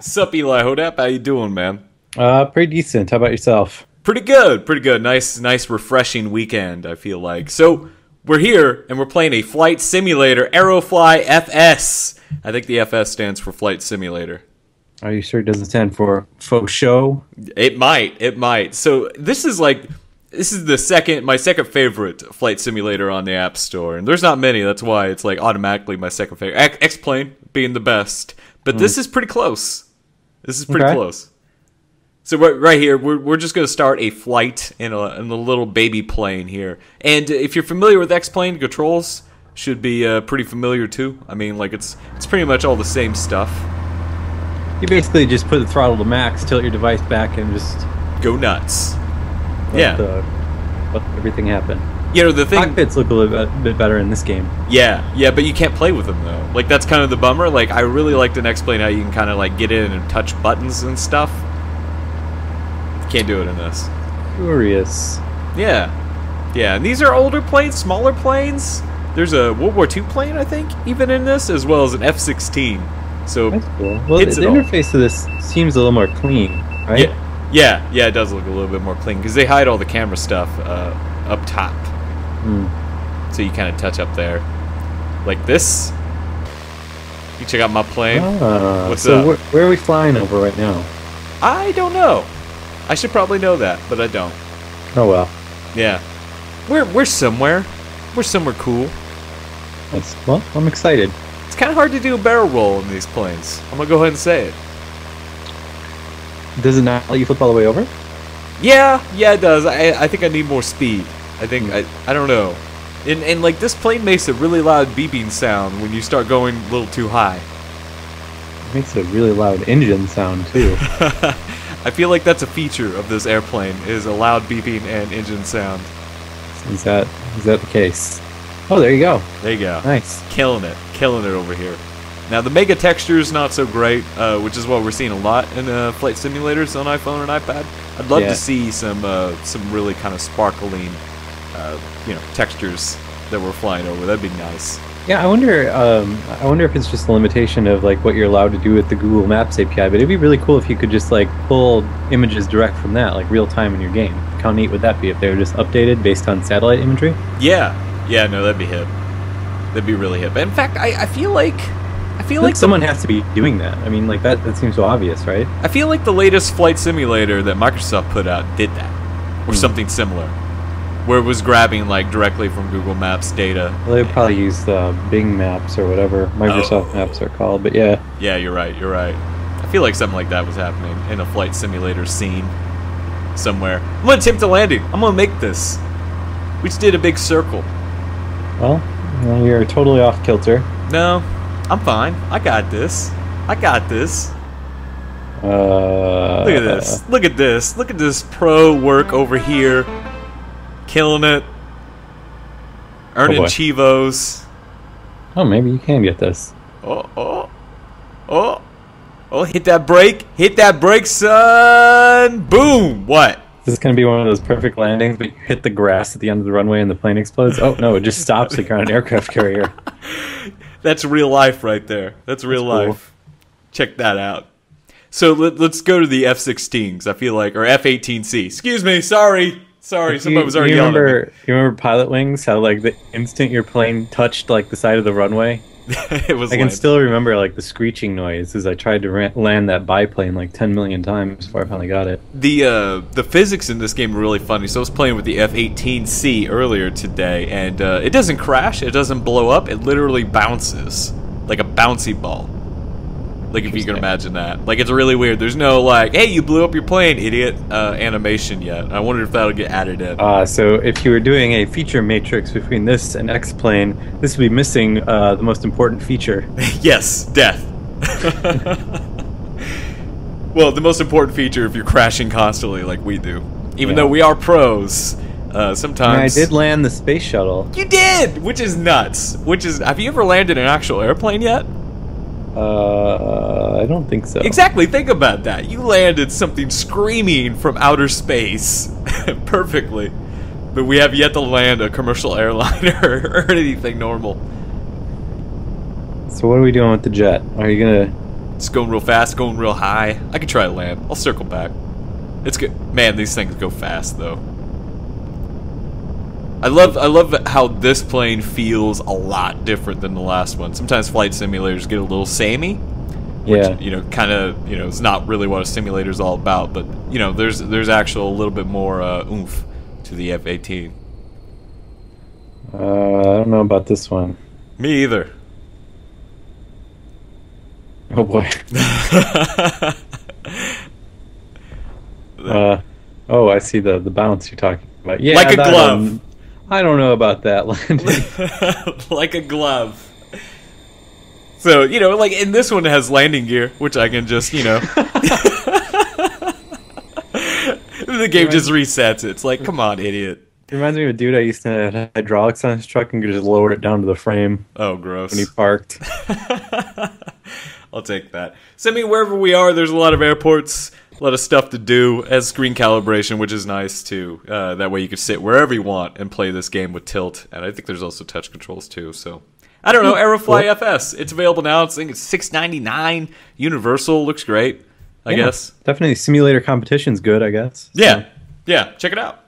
Sup, Eli Hodapp? How you doing, man? Uh, pretty decent. How about yourself? Pretty good, pretty good. Nice, nice, refreshing weekend. I feel like. So we're here and we're playing a flight simulator, Aerofly FS. I think the FS stands for flight simulator. Are you sure it doesn't stand for faux show? It might, it might. So this is like, this is the second, my second favorite flight simulator on the App Store, and there's not many. That's why it's like automatically my second favorite. X- X-Plane being the best, but this is pretty close. This is pretty Okay. close. So right, right here, we're, we're just going to start a flight in a, in a little baby plane here. And if you're familiar with X-Plane controls, should be uh, pretty familiar too. I mean, like it's it's pretty much all the same stuff. You basically just put the throttle to max, tilt your device back, and just Go nuts. let, Yeah. the, let everything happen. You know the thing. Cockpits look a little bit, better in this game. Yeah, yeah, but you can't play with them though. Like that's kind of the bummer. Like I really liked an X-Plane how you can kind of like get in and touch buttons and stuff. Can't do it in this. Curious. Yeah, yeah. And these are older planes, smaller planes. There's a World War II plane, I think, even in this, as well as an F-16. So That's cool. Well, the, the all. interface of this seems a little more clean, right? yeah, yeah, yeah. It does look a little bit more clean because they hide all the camera stuff uh, up top, Hmm. so you kind of touch up there, like this. You check out my plane. Ah, What's so up? Where, where are we flying over right now? I don't know. I should probably know that, but I don't. Oh well. Yeah. We're we're somewhere. We're somewhere cool. That's well. I'm excited. It's kind of hard to do a barrel roll in these planes. I'm gonna go ahead and say it. Does it not let you flip all the way over? Yeah, yeah, it does. I I think I need more speed. I think I I don't know. And and like this plane makes a really loud beeping sound when you start going a little too high. It makes a really loud engine sound too. I feel like that's a feature of this airplane is a loud beeping and engine sound. is that is that the case? Oh, there you go. There you go. Nice. killing it, killing it over here. Now the mega texture is not so great, uh, which is what we're seeing a lot in uh, flight simulators on iPhone and iPad. I'd love Yeah. to see some uh, some really kind of sparkling, uh, you know, textures that we're flying over. That'd be nice. Yeah, I wonder. Um, I wonder if it's just a limitation of like what you're allowed to do with the Google Maps API. But it'd be really cool if you could just like pull images direct from that, like real time in your game. How neat would that be if they were just updated based on satellite imagery? Yeah, yeah, no, that'd be hip. That'd be really hip. In fact, I, I feel like I feel Like like the- someone has to be doing that. I mean, like that. That seems so obvious, right? I feel like the latest flight simulator that Microsoft put out did that, or Hmm. something similar, where it was grabbing like directly from Google Maps data. Well, they would probably use uh, Bing Maps or whatever Microsoft Oh. Maps are called. But yeah, Yeah, you're right. You're right. I feel like something like that was happening in a flight simulator scene somewhere. I'm gonna attempt a landing. I'm gonna make this. We just did a big circle. well, you're totally off kilter. No, I'm fine. I got this. I got this. Uh, Look at this. Look at this. Look at this pro work over here. Killing it. Earning oh, boy. chivos. Oh, maybe you can get this. Oh, oh, oh, oh! Hit that brake! Hit that brake, son! Boom! What? This is going to be one of those perfect landings, but you hit the grass at the end of the runway and the plane explodes. Oh, no, it just stops like you're on an aircraft carrier. That's real life right there. That's real That's cool. life. Check that out. So let, let's go to the F-16s. I feel like, or F-18C. Excuse me. Sorry. Sorry. Somebody was already you yelling remember, You remember Pilotwings? How, like, the instant your plane touched, like, the side of the runway? it was I can still remember, like, the screeching noise as I tried to land that biplane, like, 10 million times before I finally got it. the uh, the physics in this game are really funny. So I was playing with the F-18C earlier today, and uh, it doesn't crash. It doesn't blow up. It literally bounces like a bouncy ball. Like if you can imagine that. Like it's really weird. There's no like, hey, you blew up your plane, idiot, uh, animation yet. I wonder if that'll get added in. Uh, so if you were doing a feature matrix between this and X-Plane, this would be missing uh, the most important feature. yes, death. well, the most important feature if you're crashing constantly like we do. Even Yeah. though we are pros, uh, sometimes And I did land the space shuttle. You did, which is nuts. Which is, have you ever landed an actual airplane yet? Uh, I don't think so. Exactly. Think about that. You landed something screaming from outer space, perfectly, but we have yet to land a commercial airliner or anything normal. So what are we doing with the jet? Are you gonna It's going real fast, going real high. I could try to land. I'll circle back. It's good. Man, these things go fast though. I love I love how this plane feels a lot different than the last one. Sometimes flight simulators get a little samey, which Yeah. you know kind of you know is not really what a simulator is all about. But you know there's there's actual a little bit more uh, oomph to the F-18. Uh, I don't know about this one. Me either. Oh boy. Uh, oh, I see the the bounce you're talking about. Yeah, Like a glove. one- I don't know about that landing. like a glove. So you know, like and this one has landing gear, which I can just you know. the game just resets it. It's like, come on, idiot. It reminds me of a dude I used to have hydraulics on his truck and could just lower it down to the frame Oh, gross. when he parked. I'll take that. Send me wherever we are. There's a lot of airports, a lot of stuff to do. As screen calibration, which is nice too. Uh, that way you can sit wherever you want and play this game with tilt. And I think there's also touch controls too. So I don't know. Aerofly FS. It's available now. It's, I think it's six ninety nine. Universal looks great. I Yeah, guess. Definitely simulator competition's good, I guess. Yeah. Yeah. Check it out.